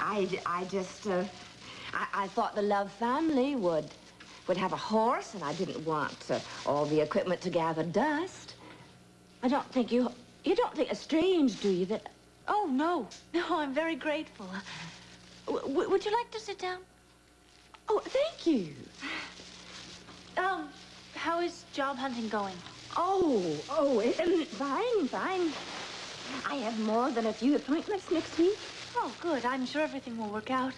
I, I just, uh, I, I thought the Love family would, would have a horse, and I didn't want uh, all the equipment to gather dust. I don't think you, you don't think it's strange, do you, that... Oh, no. No, I'm very grateful. W would you like to sit down? Oh, thank you. Um, how is job hunting going? Oh, oh, fine, fine. I have more than a few appointments next week. Oh, good. I'm sure everything will work out.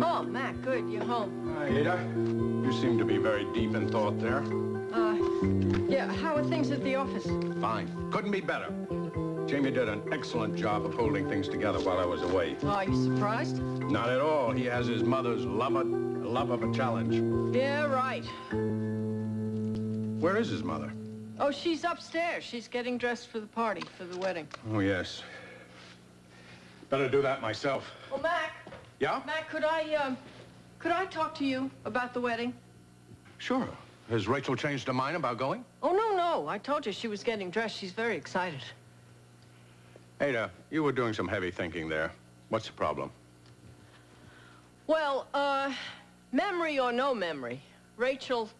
Oh, Mac, good. You're home. Hi, Ada. You seem to be very deep in thought there. Uh, yeah, how are things at the office? Fine. Couldn't be better. Jamie did an excellent job of holding things together while I was away. Oh, are you surprised? Not at all. He has his mother's love of, love of a challenge. Yeah, right. Where is his mother? Oh, she's upstairs. She's getting dressed for the party, for the wedding. Oh, yes. Better do that myself. Well, Mac. Yeah? Mac, could I, um, could I talk to you about the wedding? Sure. Has Rachel changed her mind about going? Oh, no, no. I told you she was getting dressed. She's very excited. Ada, you were doing some heavy thinking there. What's the problem? Well, uh, memory or no memory, Rachel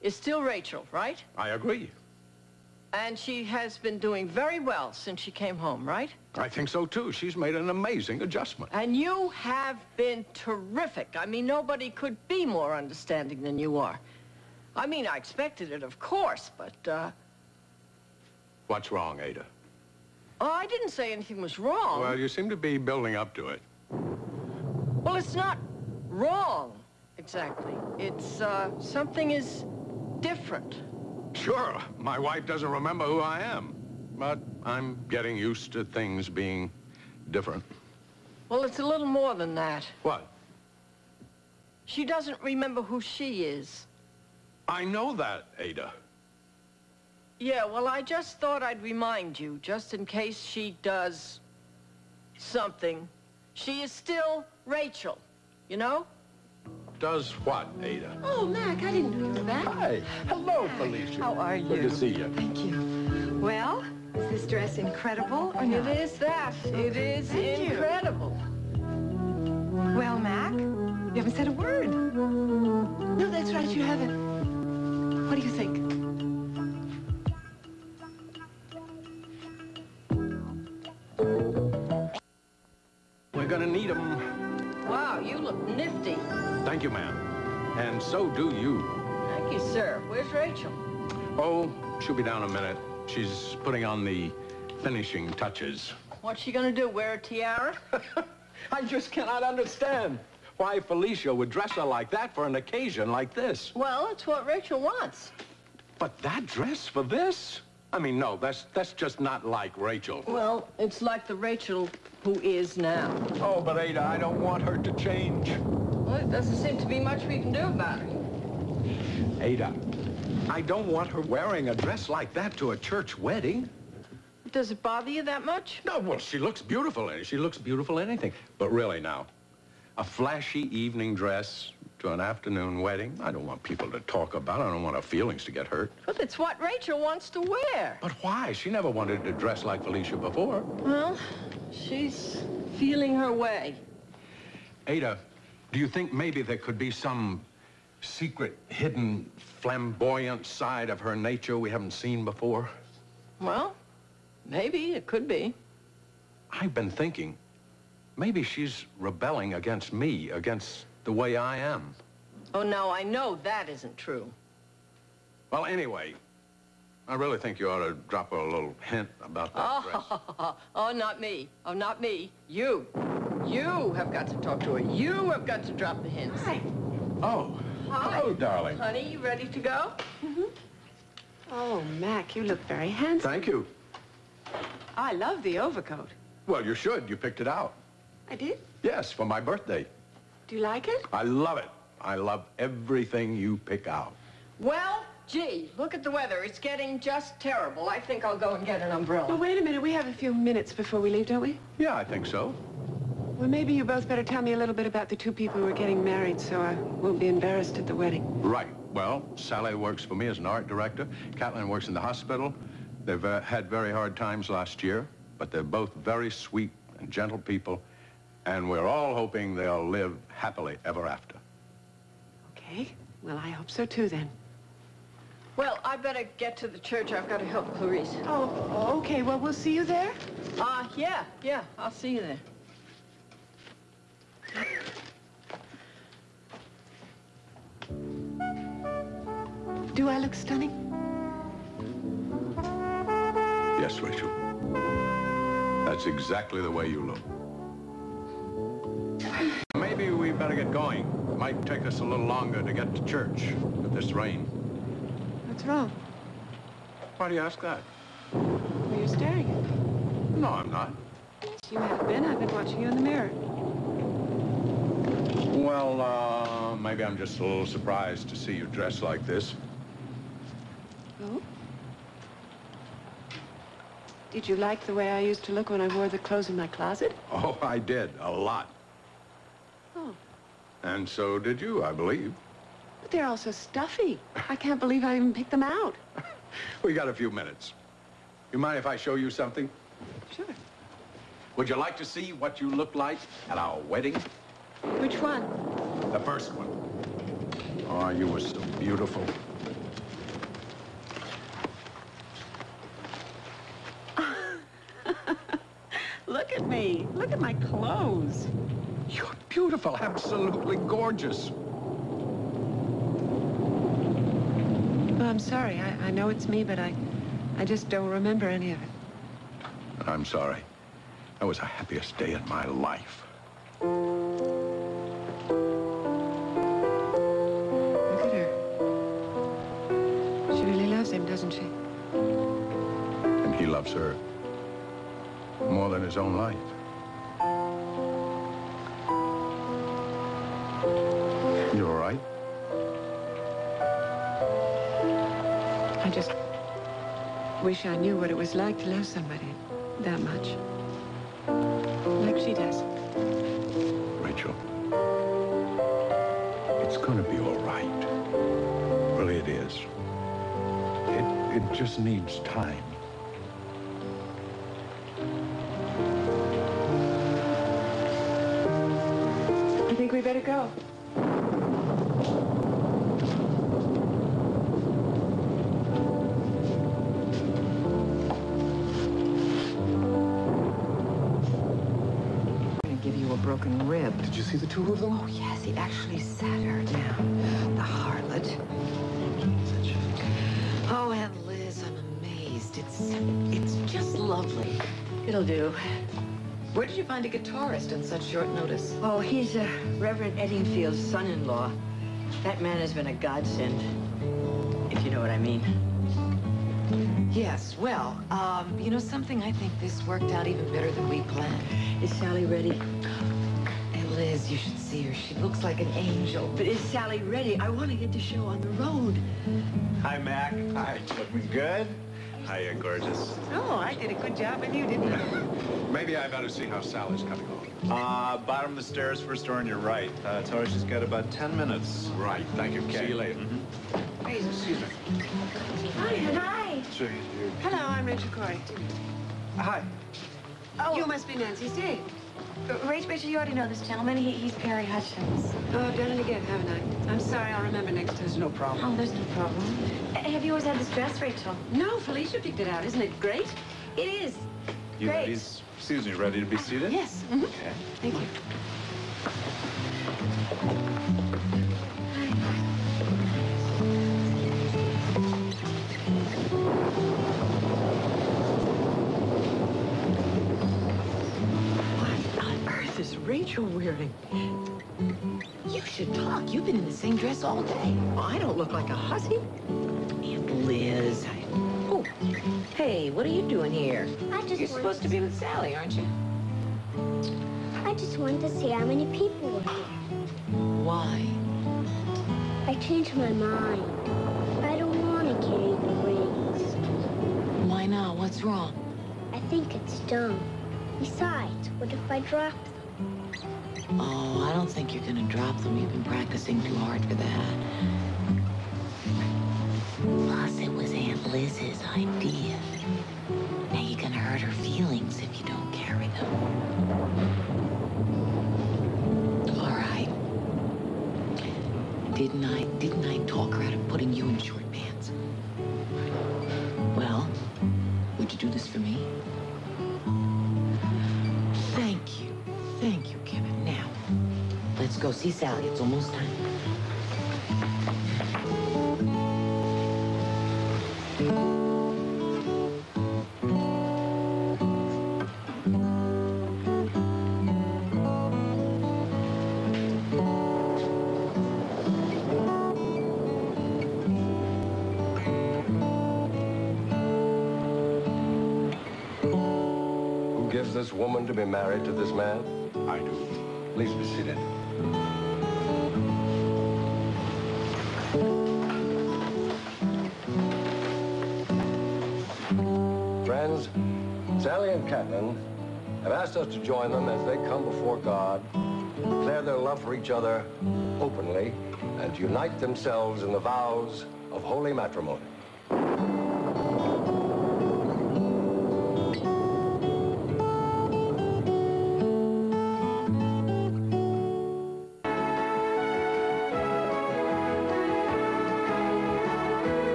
is still Rachel, right? I agree. And she has been doing very well since she came home, right? I think so, too. She's made an amazing adjustment. And you have been terrific. I mean, nobody could be more understanding than you are. I mean, I expected it, of course, but, uh... What's wrong, Ada? Oh, I didn't say anything was wrong. Well, you seem to be building up to it. Well, it's not wrong, exactly. It's, uh, something is different. Sure, my wife doesn't remember who I am. But I'm getting used to things being different. Well, it's a little more than that. What? She doesn't remember who she is. I know that, Ada. Yeah, well, I just thought I'd remind you, just in case she does something. She is still Rachel, you know? Does what, Ada? Oh, Mac, I didn't know you were back. Hi. Hello, Felicia. How are you? Good to see you. Thank you. Well, is this dress incredible or not? is that. It is Thank you. incredible. Well, Mac, you haven't said a word. No, that's right, you haven't. What do you think? Thank you, ma'am. And so do you. Thank you, sir. Where's Rachel? Oh, she'll be down in a minute. She's putting on the finishing touches. What's she gonna do, wear a tiara? I just cannot understand why Felicia would dress her like that for an occasion like this. Well, it's what Rachel wants. But that dress for this? I mean, no, that's that's just not like Rachel. Well, it's like the Rachel who is now. Oh, but Ada, I don't want her to change. Well, it doesn't seem to be much we can do about it. Ada, I don't want her wearing a dress like that to a church wedding. Does it bother you that much? No, well, she looks beautiful in it. She looks beautiful in anything. But really now, a flashy evening dress to an afternoon wedding, I don't want people to talk about it. I don't want her feelings to get hurt. But it's what Rachel wants to wear. But why? She never wanted to dress like Felicia before. Well, she's feeling her way. Ada, do you think maybe there could be some secret, hidden, flamboyant side of her nature we haven't seen before? Well, maybe it could be. I've been thinking, maybe she's rebelling against me, against the way I am. Oh, no, I know that isn't true. Well, anyway, I really think you ought to drop her a little hint about that dress. Oh, oh, not me. Oh, not me. You. You have got to talk to her. You have got to drop the hints. Hi. Oh, Hi. hello, darling. Honey, you ready to go? Mm-hmm. Oh, Mac, you look very handsome. Thank you. I love the overcoat. Well, you should. You picked it out. I did? Yes, for my birthday. Do you like it? I love it. I love everything you pick out. Well, gee, look at the weather. It's getting just terrible. I think I'll go and get an umbrella. Well, wait a minute. We have a few minutes before we leave, don't we? Yeah, I think so. Well, maybe you both better tell me a little bit about the two people who are getting married so I won't be embarrassed at the wedding. Right. Well, Sally works for me as an art director. Kathleen works in the hospital. They've uh, had very hard times last year, but they're both very sweet and gentle people, and we're all hoping they'll live happily ever after. Okay. Well, I hope so too then. Well, I better get to the church. I've got to help Clarice. Oh, okay. Well, we'll see you there. Uh, yeah, yeah, I'll see you there. Do I look stunning? Yes, Rachel. That's exactly the way you look. Maybe we better get going. It might take us a little longer to get to church with this rain. What's wrong? Why do you ask that? Well, you're staring at me. No, I'm not. Yes, You have been. I've been watching you in the mirror. Well, uh, maybe I'm just a little surprised to see you dressed like this. Oh? Did you like the way I used to look when I wore the clothes in my closet? Oh, I did. A lot. Oh. And so did you, I believe. But they're all so stuffy. I can't believe I even picked them out. We got a few minutes. You mind if I show you something? Sure. Would you like to see what you look like at our wedding? Which one? The first one. Oh, you were so beautiful. Look at me. Look at my clothes. You're beautiful, absolutely gorgeous. Well, I'm sorry. I, I know it's me, but I, I just don't remember any of it. I'm sorry. That was the happiest day in my life. Look at her. She really loves him, doesn't she? And he loves her more than his own life. I just wish I knew what it was like to love somebody that much. Like she does. Rachel. It's gonna be all right. Really, it is. It, it just needs time. I think we better go. Broken rib. Did you see the two of them? Oh, yes, he actually sat her down. The harlot. Oh, and Liz, I'm amazed. It's, it's just lovely. It'll do. Where did you find a guitarist on such short notice? Oh, he's uh, Reverend Eddingfield's son-in-law. That man has been a godsend, if you know what I mean. Yes, well, um, you know something? I think this worked out even better than we planned. Is Sally ready? And you should see her. She looks like an angel. But is Sally ready? I want to get the show on the road. Hi, Mac. Hi. Looking good? Hiya, gorgeous. Oh, I did a good job with you, didn't I? Maybe I better see how Sally's coming along. Uh, bottom of the stairs, first door on your right. Uh, tell her she's got about 10 minutes. Right, thank you. See you later. Hey, excuse me. Hi. Hi. Hello, I'm Rachel Corey. Hi. Oh, You must be Nancy's date. Rachel, Rachel, you already know this gentleman. He, he's Perry Hutchins. Oh, I've done it again, haven't I? I'm sorry, I'll remember next time. There's no problem. Oh, there's no problem. Uh, Have you always had this dress, Rachel? No, Felicia picked it out. Isn't it great? It is. You Great. ladies, excuse me, ready to be seated? Yes. Mm-hmm. Okay. Thank you. Rachel wearing? You should talk. You've been in the same dress all day. I don't look like a hussy. Aunt Liz. I... Oh, hey, what are you doing here? I just You're supposed to be with Sally, aren't you? I just wanted to see how many people were here. Why? I changed my mind. I don't want to carry the rings. Why not? What's wrong? I think it's dumb. Besides, what if I drop? Oh, I don't think you're gonna drop them. You've been practicing too hard for that. Plus, it was Aunt Liz's idea. Now you're gonna hurt her feelings if you don't carry them. All right. Didn't I, didn't I talk her out of putting you in short pants? Well, would you do this for me? Let's go see Sally. It's almost time. Who gives this woman to be married to this man? I do. Please be seated. Friends, Sally and Catlin have asked us to join them as they come before God, declare their love for each other openly, and unite themselves in the vows of holy matrimony.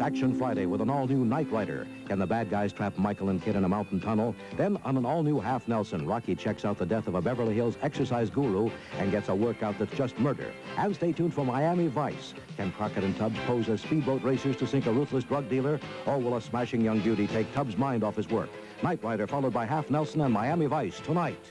It's Action Friday with an all-new Knight Rider. Can the bad guys trap Michael and KITT in a mountain tunnel? Then, on an all-new Half Nelson, Rocky checks out the death of a Beverly Hills exercise guru and gets a workout that's just murder. And stay tuned for Miami Vice. Can Crockett and Tubbs pose as speedboat racers to sink a ruthless drug dealer? Or will a smashing young beauty take Tubbs' mind off his work? Knight Rider followed by Half Nelson and Miami Vice tonight.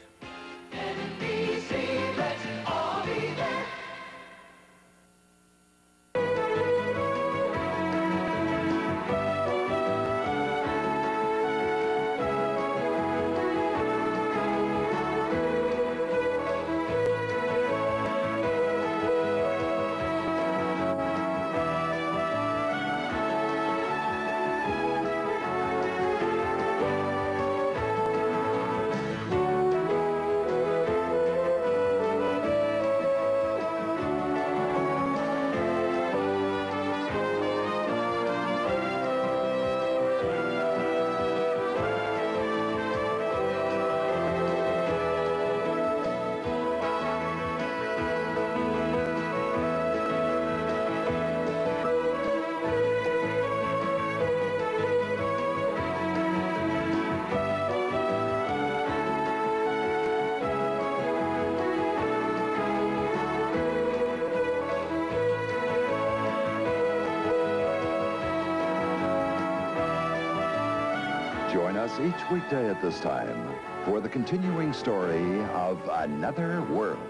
Join us each weekday at this time for the continuing story of Another World.